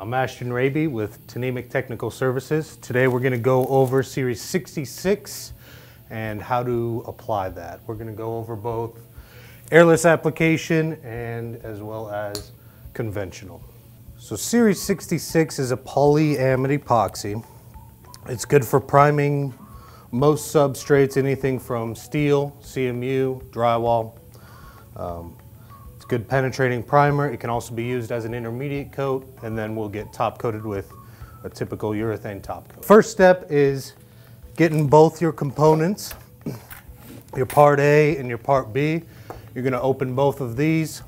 I'm Ashton Raby with Tnemec Technical Services. Today we're going to go over Series 66 and how to apply that. We're going to go over both airless application and as well as conventional. So Series 66 is a polyamide epoxy. It's good for priming most substrates, anything from steel, CMU, drywall. Um, good penetrating primer. It can also be used as an intermediate coat, and then we'll get top coated with a typical urethane top coat. First step is getting both your components, your part A and your part B. You're gonna open both of these,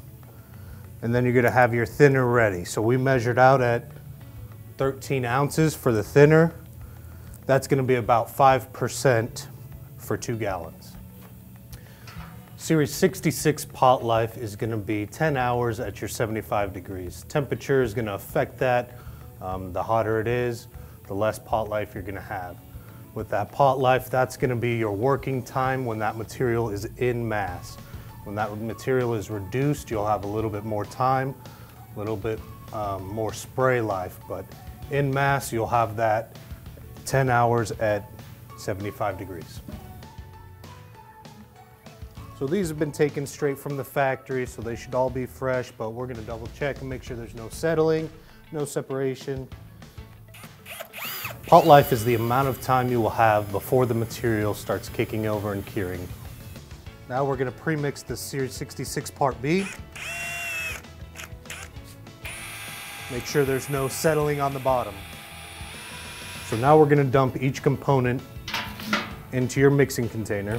and then you're gonna have your thinner ready. So we measured out at 13 ounces for the thinner. That's gonna be about 5% for two gallons. Series 66 pot life is going to be 10 hours at your 75 degrees. Temperature is going to affect that. Um, the hotter it is, the less pot life you're going to have. With that pot life, that's going to be your working time when that material is in mass. When that material is reduced, you'll have a little bit more time, a little bit um, more spray life, but in mass, you'll have that 10 hours at 75 degrees. So these have been taken straight from the factory, so they should all be fresh, but we're gonna double check and make sure there's no settling, no separation. Pot life is the amount of time you will have before the material starts kicking over and curing. Now we're gonna pre-mix the Series 66 Part B. Make sure there's no settling on the bottom. So now we're gonna dump each component into your mixing container.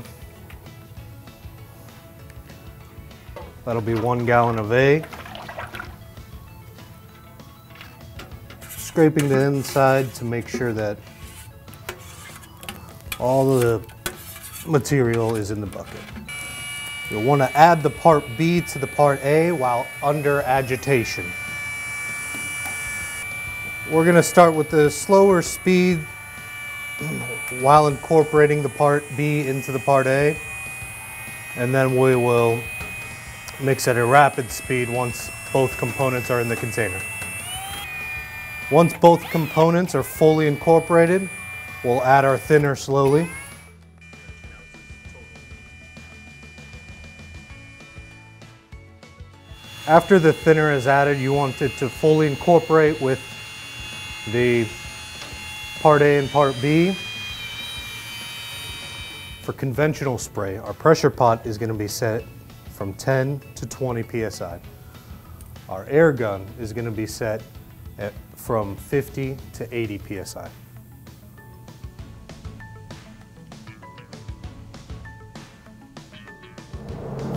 That'll be one gallon of A. Scraping the inside to make sure that all the material is in the bucket. You'll want to add the part B to the part A while under agitation. We're going to start with the slower speed while incorporating the part B into the part A. And then we will mix at a rapid speed once both components are in the container. Once both components are fully incorporated, we'll add our thinner slowly. After the thinner is added, you want it to fully incorporate with the part A and part B. For conventional spray, our pressure pot is going to be set from 10 to 20 psi. Our air gun is going to be set at from 50 to 80 psi.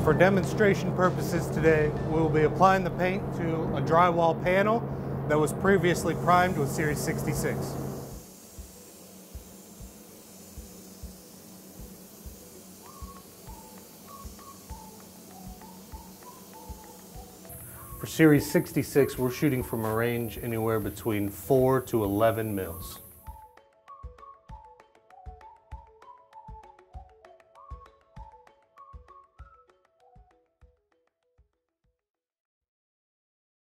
For demonstration purposes today, we will be applying the paint to a drywall panel that was previously primed with Series 66. For Series 66, we're shooting from a range anywhere between 4 to 11 mils.